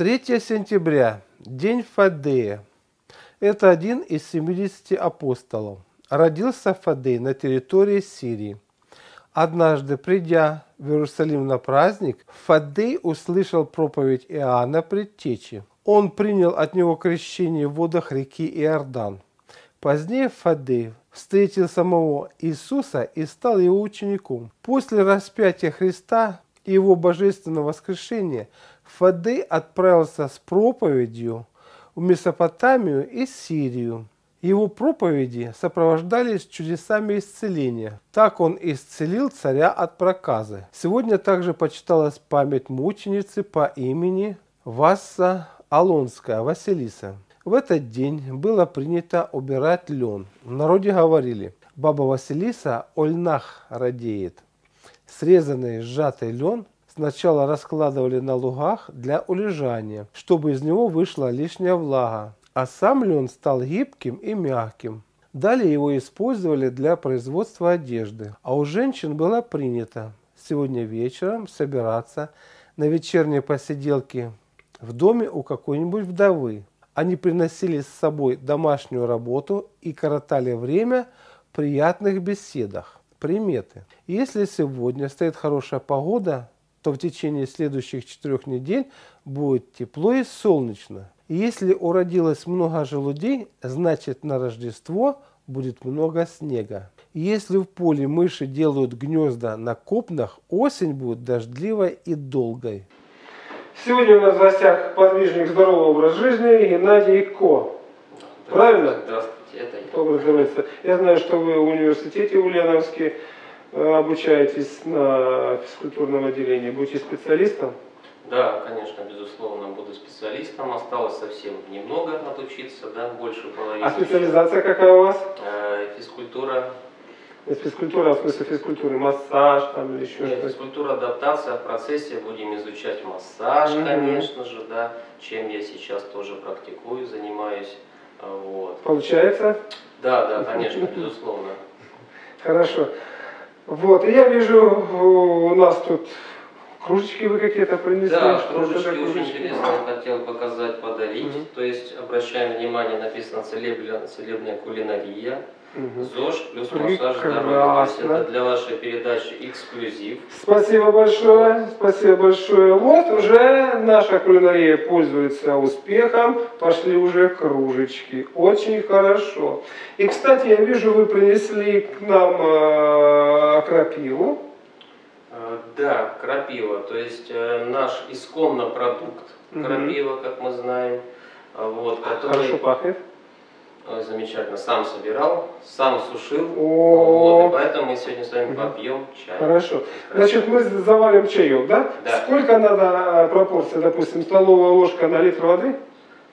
3 сентября, день Фадея. Это один из 70 апостолов. Родился Фадей на территории Сирии. Однажды, придя в Иерусалим на праздник, Фадей услышал проповедь Иоанна Предтечи. Он принял от него крещение в водах реки Иордан. Позднее Фадей встретил самого Иисуса и стал его учеником. После распятия Христа и его божественного воскрешения Фадей отправился с проповедью в Месопотамию и Сирию. Его проповеди сопровождались чудесами исцеления. Так он исцелил царя от проказы. Сегодня также почиталась память мученицы по имени Васса Алонская Василиса. В этот день было принято убирать лен. В народе говорили, баба Василиса о льнах радеет. Срезанный сжатый лен сначала раскладывали на лугах для улежания, чтобы из него вышла лишняя влага, а сам лен стал гибким и мягким. Далее его использовали для производства одежды, а у женщин было принято сегодня вечером собираться на вечерние посиделки в доме у какой-нибудь вдовы. Они приносили с собой домашнюю работу и коротали время в приятных беседах. Приметы. Если сегодня стоит хорошая погода, то в течение следующих четырех недель будет тепло и солнечно. И если уродилось много желудей, значит на Рождество будет много снега. Если в поле мыши делают гнезда на копнах, осень будет дождливой и долгой. Сегодня у нас в гостях подвижник здорового образа жизни Геннадий Ко. Правильно? Здравствуйте, это я. Здравствуйте. Я знаю, что вы в университете Ульяновске э, обучаетесь на физкультурном отделении. Будете специалистом? Да, конечно, безусловно, буду специалистом. Осталось совсем немного отучиться, да, больше половины. А специализация какая у вас? Э, Физкультура. Э, Физкультура, в смысле физкультуры, массаж там или еще Нет, что-то? физкультура, адаптация, в процессе будем изучать массаж, Мгм. конечно же, да, чем я сейчас тоже практикую, занимаюсь. Вот. Получается? Да, да, конечно, безусловно. Хорошо. Вот, и я вижу, у нас тут кружечки вы какие-то принесли. Да, Что кружечки очень кружечки? интересно хотел показать, подарить. Мгм. То есть, обращаем внимание, написано целебля- целебная кулинария. Мгм. ЗОЖ плюс массаж здоровья. Прекрасно. это для вашей передачи эксклюзив. Спасибо большое, спасибо большое. Вот уже наша кулинария пользуется успехом, пошли уже кружечки. Очень хорошо. И, кстати, я вижу, вы принесли к нам э, крапиву. Э, Да, крапива, то есть э, наш исконно продукт крапива, как мы знаем, а вот, который Хорошо пахнет. Ой, замечательно сам собирал, сам сушил, О. вот, и поэтому мы сегодня с вами попьем чай. Хорошо. Значит, мы заварим чаек, да? Да. Сколько надо э, пропорция, допустим, столовая ложка на литр воды?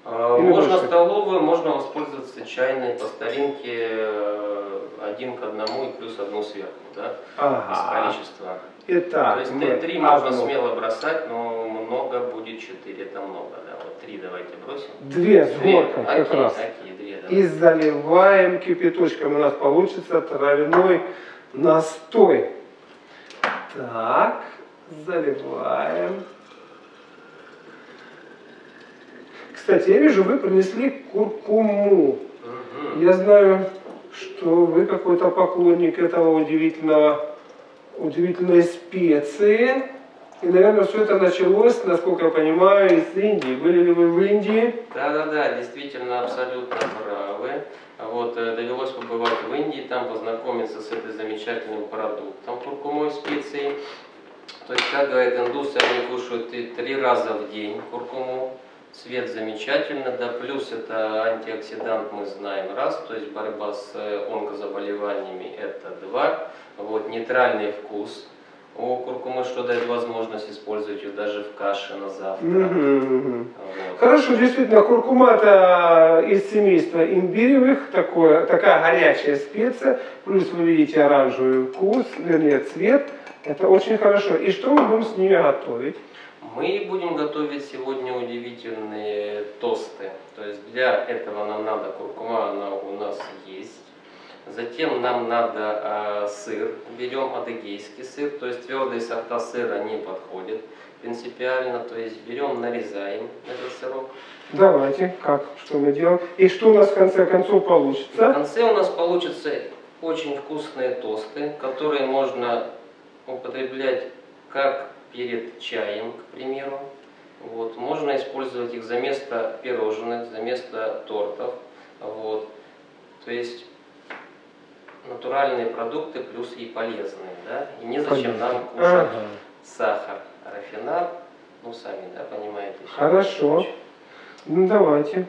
А, Или Можно больше? столовую, можно воспользоваться чайной по старинке э, один к одному и плюс одну сверху, да, из количества. Итак, То есть три, три можно одну, смело бросать, но много будет четыре, это много, да. Вот три давайте бросим. Две Две. как Окей, раз. окей, И заливаем кипяточком. У нас получится травяной настой. Так, заливаем. Кстати, я вижу, вы принесли куркуму. Я знаю, что вы какой-то поклонник этого удивительного, удивительной специи. И, наверное, все это началось, насколько я понимаю, из Индии. Были ли вы в Индии? Да, да, да, действительно абсолютно правы. Вот, э, довелось побывать в Индии, там познакомиться с этой замечательным продуктом куркумой специей. То есть, как говорят индусы, они кушают и три раза в день куркуму. Цвет замечательный, да, плюс это антиоксидант, мы знаем, раз, то есть борьба с э, онкозаболеваниями, это два. Вот, нейтральный вкус куркумы, что дает возможность использовать ее даже в каше на. Мгм, мгм. Вот. Хорошо, действительно, куркума это из семейства имбиревых, такое, такая горячая специя, плюс вы видите оранжевый вкус, вернее цвет, это очень хорошо. И что мы будем с нее готовить? Мы будем готовить сегодня удивительные тосты. То есть для этого нам надо куркума, она у нас есть. Затем нам надо э, сыр. Берем адыгейский сыр, то есть твердые сорта сыра не подходят принципиально. То есть берем, нарезаем этот сырок. Давайте, как, что мы делаем? И что у нас в конце концов В получится? конце у нас получатся очень вкусные тосты, которые можно употреблять как перед чаем, к примеру. Вот. Можно использовать их за место пирожных, за место тортов. Вот. То есть натуральные продукты плюс и полезные. Да? И незачем нам кушать Ага. сахар, рафинад. Ну, сами, да, понимаете. Хорошо. Ну, давайте.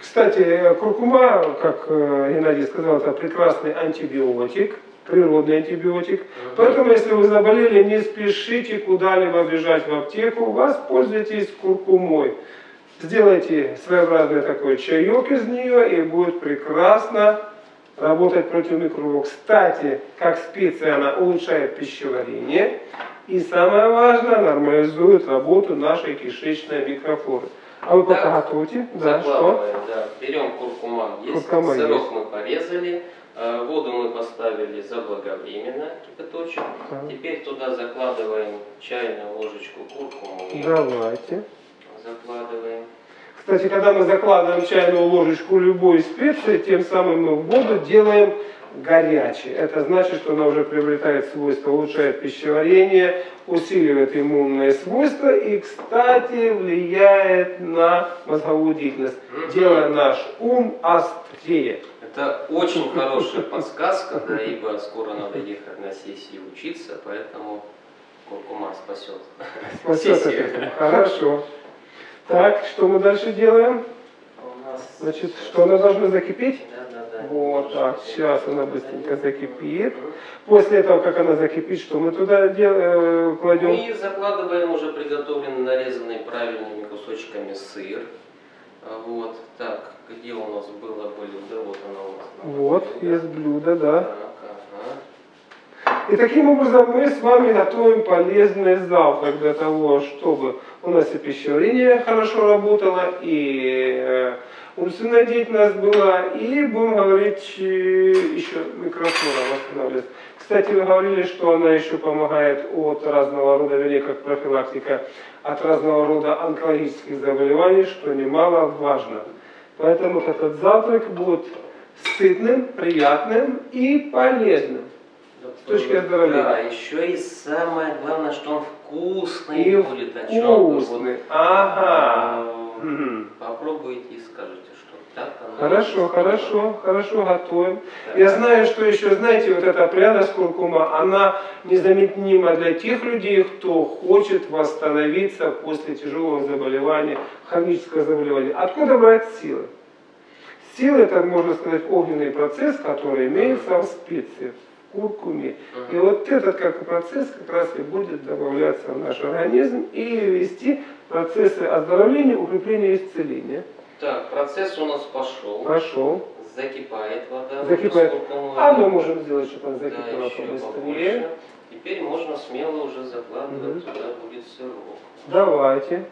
Кстати, э, куркума, как э, Геннадий сказал, это прекрасный антибиотик, природный антибиотик. Мгм. Поэтому, если вы заболели, не спешите куда-либо бежать в аптеку, воспользуйтесь куркумой. Сделайте своеобразный такой чаек из нее, и будет прекрасно работать против микробов. Кстати, как специя она улучшает пищеварение и самое важное, нормализует работу нашей кишечной микрофлоры. А вы пока Да. готовите? Да, что? Да. Берем куркума, есть. Куркума Сырок есть. мы порезали, э, воду мы поставили заблаговременно, кипяточек. Так. Теперь туда закладываем чайную ложечку куркумы. Давайте. Закладываем. Кстати, когда мы закладываем чайную ложечку любой специи, тем самым мы воду делаем горячей. Это значит, что она уже приобретает свойства, улучшает пищеварение, усиливает иммунные свойства и, кстати, влияет на мозговую деятельность, делая наш ум острее. Это очень хорошая подсказка, да, ибо скоро надо ехать на сессию учиться, поэтому куркума спасет. Спасет. Хорошо. Так, что мы дальше делаем? Нас- Значит, что она должна закипеть? Вот так, сейчас она быстренько закипит. После этого, как она закипит, что мы туда дел- э, кладем? И закладываем уже приготовленный, нарезанный правильными кусочками сыр. А, Вот, так, где у нас было блюдо? Вот оно у нас. на Вот, есть блюдо, да. И таким образом мы с вами готовим полезный завтрак для того, чтобы у нас и пищеварение хорошо работало, и э, умственная деятельность была, и будем говорить, э, еще микрофлора восстанавливается. Кстати, вы говорили, что она еще помогает от разного рода, вернее, как профилактика, от разного рода онкологических заболеваний, что немало важно. Поэтому этот завтрак будет сытным, приятным и полезным. С точки оздоровления. Да, еще и самое главное, что он вкусный И будет. О чем вот, вкусный. Ага. Мгм. Попробуйте и скажите, что так оно Хорошо, хорошо, хорошо, готовим. Так. Я знаю, что еще, знаете, вот эта пряность куркума, она незаменима для тех людей, кто хочет восстановиться после тяжелого заболевания, хронического заболевания. Откуда брать силы? Силы, это, можно сказать, огненный процесс, который имеется в специи, куркуме. И вот этот как процесс как раз и будет добавляться в наш организм и вести процессы оздоровления, укрепления и исцеления. Так, процесс у нас пошел. Пошел. Закипает вода. Закипает. А мы можем сделать, чтобы она Да, закипела еще побыстрее. Теперь можно смело уже закладывать, Мгм. туда будет сырок. Давайте.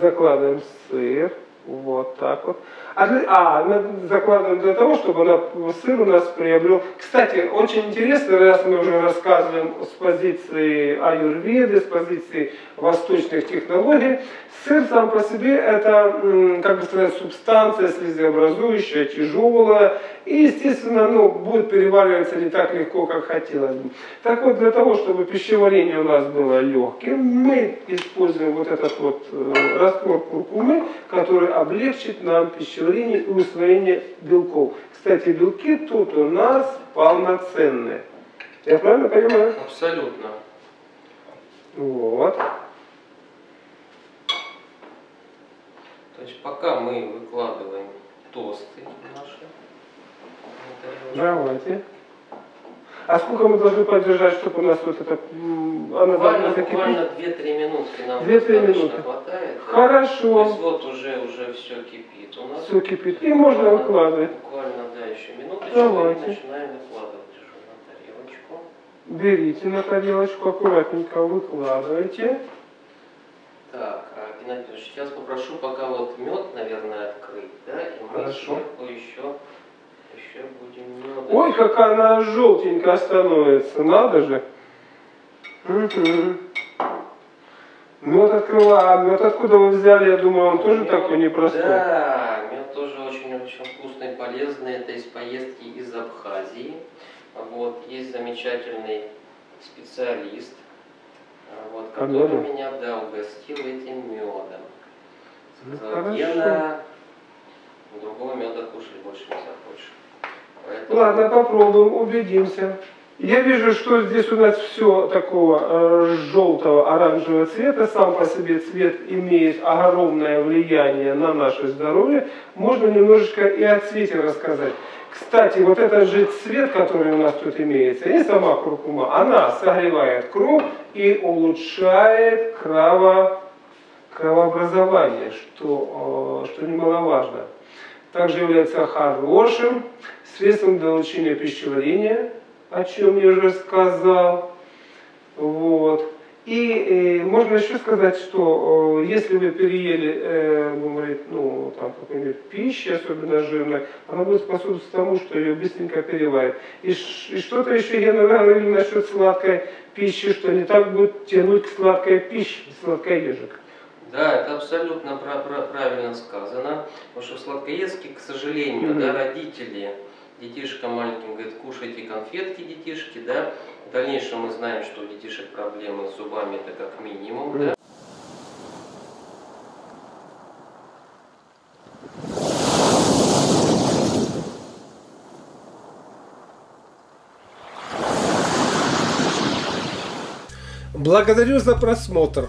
Закладываем сыр. Вот так вот. А, для- а, закладываем для того, чтобы она, сыр у нас приобрел. Кстати, очень интересно, раз мы уже рассказываем с позиции аюрведы, с позиции восточных технологий, сыр сам по себе это, как бы сказать, субстанция слезообразующая, тяжелая, и, естественно, ну, будет перевариваться не так легко, как хотелось бы. Так вот, для того, чтобы пищеварение у нас было легким, мы используем вот этот вот э, раствор куркумы, который облегчит нам пищеварение и усвоение белков. Кстати, белки тут у нас полноценные. Я правильно понимаю? Абсолютно. Вот. То есть пока мы выкладываем тосты наши. Давайте. А сколько мы должны поддержать, чтобы у нас вот это... Она Буквально, буквально 2-3 минутки нам 2-3 достаточно минуты. хватает. да. То Хорошо. есть вот уже, уже все кипит у нас. Все кипит. И можно выкладывать. Буквально, да, еще минуточку. Давайте. И начинаем выкладывать уже на тарелочку. Берите на тарелочку, аккуратненько выкладывайте. Так, а, Геннадий сейчас попрошу пока вот мед, наверное, открыть, да, и мы Хорошо. еще. Ой, какая она желтенькая становится, надо же. Угу. Мед открыла, а мед откуда вы взяли? Я думаю, он тоже Мед, такой непростой. Да, мед тоже очень-очень вкусный, полезный. Это из поездки из Абхазии. Вот, есть замечательный специалист, а, вот, который медом? меня да, угостил этим медом. Ну, Сказал, хорошо. Гена, другого меда кушать больше не захочешь. Ладно, попробуем, убедимся. Я вижу, что здесь у нас все такого э, желтого, оранжевого цвета. Сам по себе цвет имеет огромное влияние на наше здоровье. Можно немножечко и о цвете рассказать. Кстати, вот этот же цвет, который у нас тут имеется, и сама куркума, она согревает кровь и улучшает крово, кровообразование, что, э, что немаловажно. Также является хорошим средством для улучшения пищеварения, о чем я уже сказал. Вот. И э, можно еще сказать, что э, если вы переели, э, будем говорить, ну, там, какой-нибудь пищи, особенно жирной, она будет способствовать тому, что ее быстренько переварит. И, и что-то еще я говорили насчет сладкой пищи, что не так будет тянуть к сладкой пище, сладкоежек. Да, это абсолютно пра- пра- правильно сказано. Потому что сладкоежки, к сожалению, Мгм. да, родители детишкам маленьким говорят, кушайте конфетки, детишки, да. В дальнейшем мы знаем, что у детишек проблемы с зубами, это как минимум, Мгм. да. Благодарю за просмотр.